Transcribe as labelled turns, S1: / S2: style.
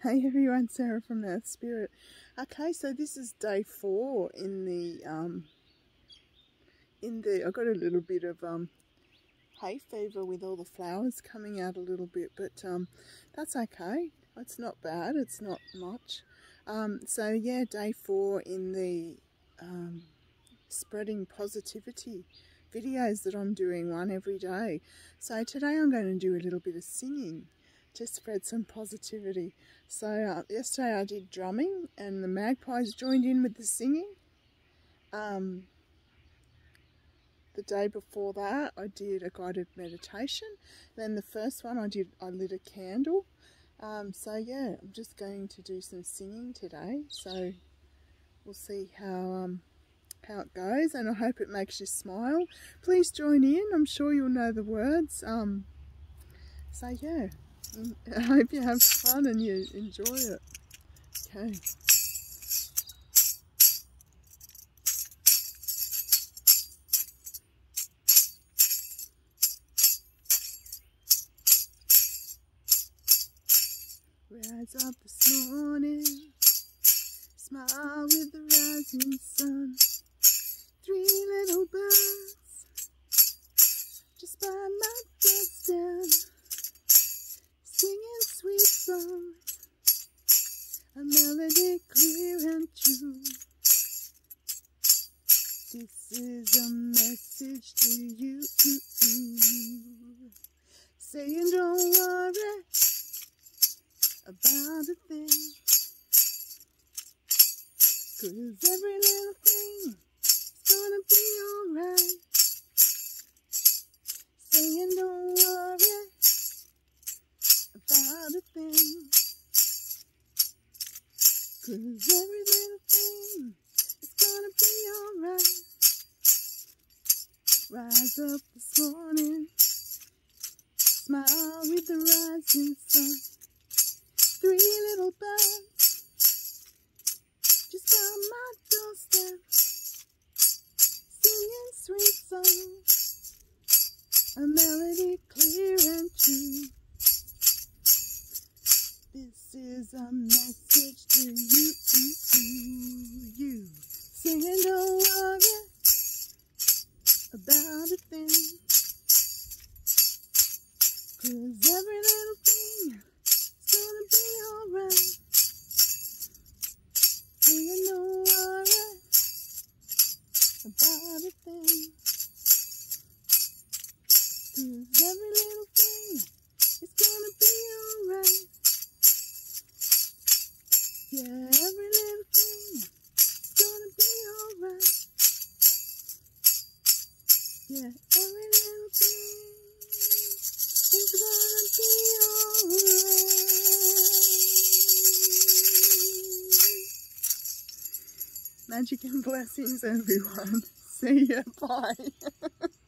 S1: Hey everyone, Sarah from Earth Spirit. Okay, so this is day four in the um in the I got a little bit of um hay fever with all the flowers coming out a little bit, but um that's okay. It's not bad. It's not much. Um, so yeah, day four in the um, spreading positivity videos that I'm doing one every day. So today I'm going to do a little bit of singing to spread some positivity. So uh, yesterday I did drumming and the magpies joined in with the singing. Um, the day before that I did a guided meditation. Then the first one I did, I lit a candle. Um, so yeah, I'm just going to do some singing today. So we'll see how um, how it goes and I hope it makes you smile. Please join in. I'm sure you'll know the words. Um, so yeah. I hope you have fun and you enjoy it. Okay. Rise up this morning, smile with the rising sun. A melody clear and true. This is a message to you, saying don't worry about a thing, cause every little thing is gonna be alright. Cause every little thing is gonna be alright. Rise up this morning, smile with the rising sun. Three little birds just by my doorstep, singing sweet songs, a melody clear and true. This is a about a thing, cause every little thing is gonna be alright. Yeah, every little thing is gonna be alright. Yeah, every little thing is gonna be alright. Magic and blessings, everyone. See ya. Bye.